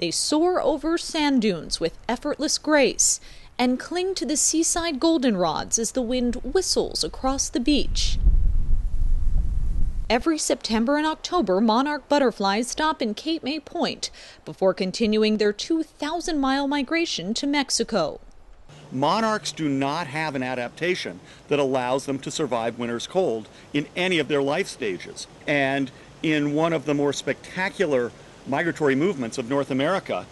They soar over sand dunes with effortless grace and cling to the seaside goldenrods as the wind whistles across the beach. Every September and October, monarch butterflies stop in Cape May Point before continuing their 2,000 mile migration to Mexico. Monarchs do not have an adaptation that allows them to survive winter's cold in any of their life stages. And in one of the more spectacular migratory movements of North America,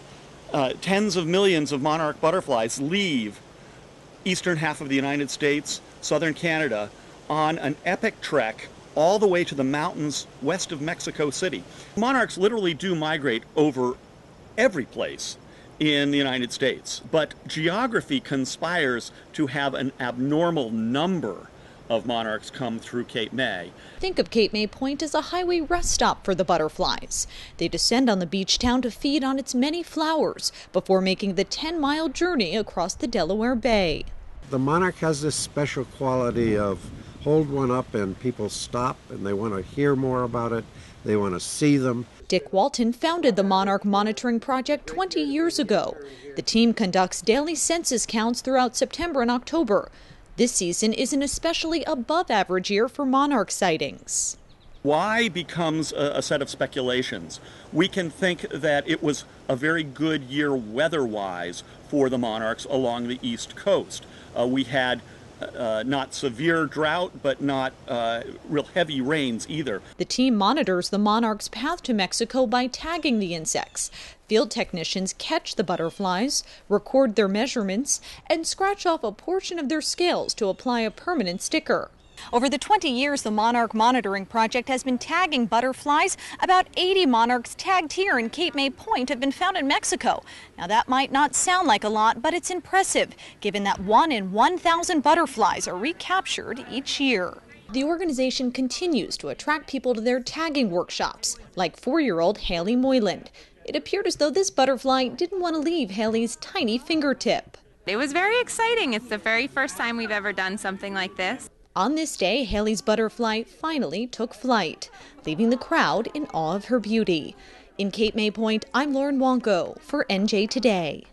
uh, tens of millions of monarch butterflies leave eastern half of the United States, southern Canada, on an epic trek all the way to the mountains west of Mexico City. Monarchs literally do migrate over every place in the United States, but geography conspires to have an abnormal number of monarchs come through Cape May. Think of Cape May Point as a highway rest stop for the butterflies. They descend on the beach town to feed on its many flowers before making the 10 mile journey across the Delaware Bay. The monarch has this special quality of hold one up and people stop and they want to hear more about it. They want to see them. Dick Walton founded the Monarch Monitoring Project 20 years ago. The team conducts daily census counts throughout September and October. This season is an especially above average year for monarch sightings. Why becomes a, a, set of speculations. We can think that it was a very good year weather wise for the monarchs along the east coast. Uh, we had uh, not severe drought, but not uh, real heavy rains either. The team monitors the monarch's path to Mexico by tagging the insects. Field technicians catch the butterflies, record their measurements, and scratch off a portion of their scales to apply a permanent sticker. Over the 20 years the Monarch Monitoring Project has been tagging butterflies, about 80 monarchs tagged here in Cape May Point have been found in Mexico. Now that might not sound like a lot, but it's impressive, given that 1 in 1,000 butterflies are recaptured each year. The organization continues to attract people to their tagging workshops, like four-year-old Haley Moyland. It appeared as though this butterfly didn't want to leave Haley's tiny fingertip. It was very exciting. It's the very first time we've ever done something like this. On this day, Haley's butterfly finally took flight, leaving the crowd in awe of her beauty. In Cape May Point, I'm Lauren Wanko for NJ Today.